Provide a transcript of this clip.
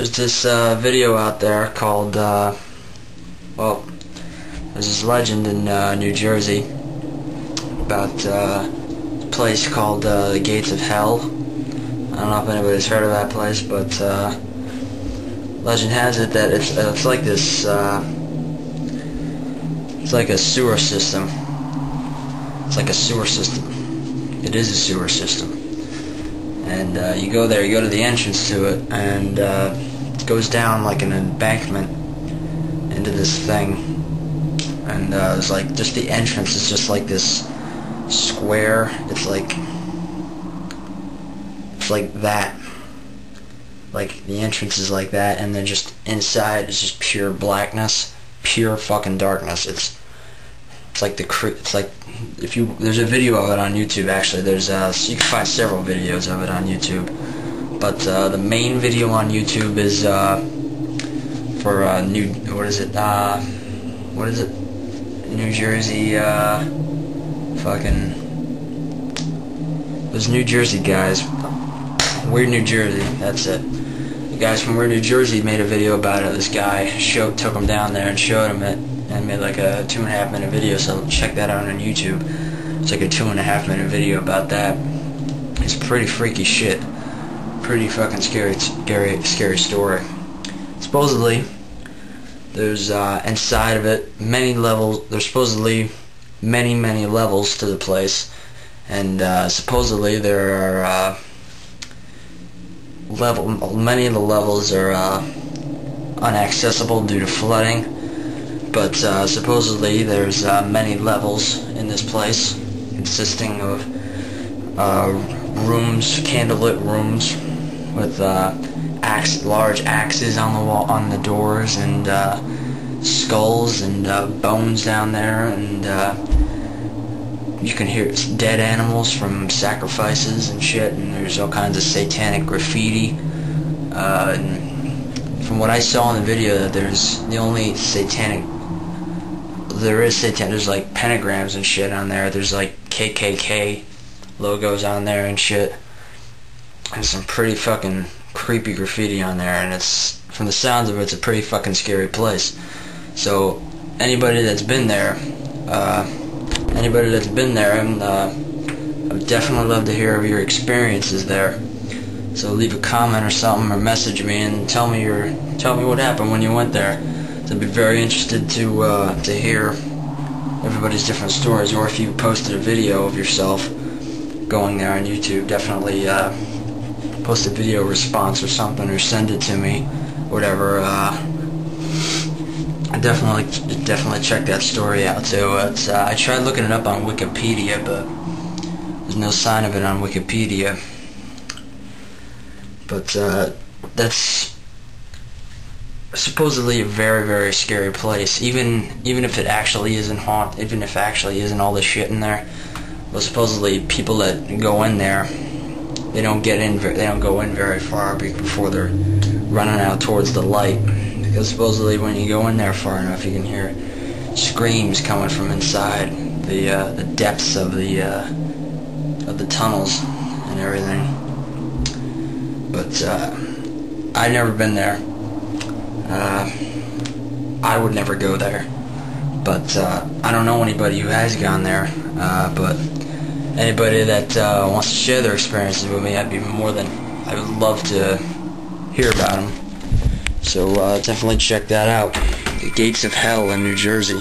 there's this uh, video out there called, uh, well, there's this legend in uh, New Jersey about uh, a place called uh, the Gates of Hell. I don't know if anybody's heard of that place, but uh, legend has it that it's it's like this. It's like a sewer system. It's like a sewer system. It is a sewer system. And uh, you go there, you go to the entrance to it, and uh, goes down like an embankment into this thing. And uh, it's like just the entrance is just like this square. It's like it's like that. Like the entrance is like that, and then just inside is just pure blackness, pure fucking darkness. It's it's like the it's like if you there's a video of it on YouTube actually. There's uh you can find several videos of it on YouTube, but uh, the main video on YouTube is uh for uh new what is it uh what is it? New Jersey uh fucking those New Jersey guys. Weird New Jersey that's it. The guys from Weird New Jersey made a video about it. This guy showed took him down there and showed him it and made like a two and a half minute video so check that out on YouTube. It's like a two and a half minute video about that. It's pretty freaky shit pretty fucking scary scary scary story. Supposedly there's uh, inside of it many levels there's supposedly many many levels to the place. And uh, supposedly there are uh, level many of the levels are uh, unaccessible due to flooding. But uh, supposedly there's uh, many levels in this place consisting of uh, rooms candlelit rooms with uh, axe, large axes on the wall on the doors and uh, skulls and uh, bones down there and you can hear dead animals from sacrifices and shit, and there's all kinds of satanic graffiti. Uh, from what I saw in the video, there's the only satanic. There is satanic. There's like pentagrams and shit on there. There's like KKK logos on there and shit. There's some pretty fucking creepy graffiti on there, and it's from the sounds of it, it's a pretty fucking scary place. So anybody that's been there. Uh, anybody that's been there, and uh, I would definitely love to hear of your experiences there. So leave a comment or something, or message me and tell me your tell me what happened when you went there. So I'd be very interested to uh, to hear everybody's different stories, or if you posted a video of yourself going there on YouTube, definitely uh, post a video response or something, or send it to me, whatever. Uh, I definitely definitely check that story out too. Uh, I tried looking it up on Wikipedia, but there's no sign of it on Wikipedia. But uh, that's supposedly a very very scary place. Even even if it actually isn't haunted, even if actually isn't all this shit in there. Well, supposedly people that go in there, they don't get in. They don't go in very far before they're running out towards the light because supposedly when you go in there far enough, you can hear screams coming from inside the uh, the depths of the uh, of the tunnels and everything. But uh, I've never been there. Uh, I would never go there. But uh, I don't know anybody who has gone there. Uh, but anybody that wants to share their experiences with me, I'd be more than I would love to hear about them. So uh, definitely check that out. The Gates of Hell in New Jersey.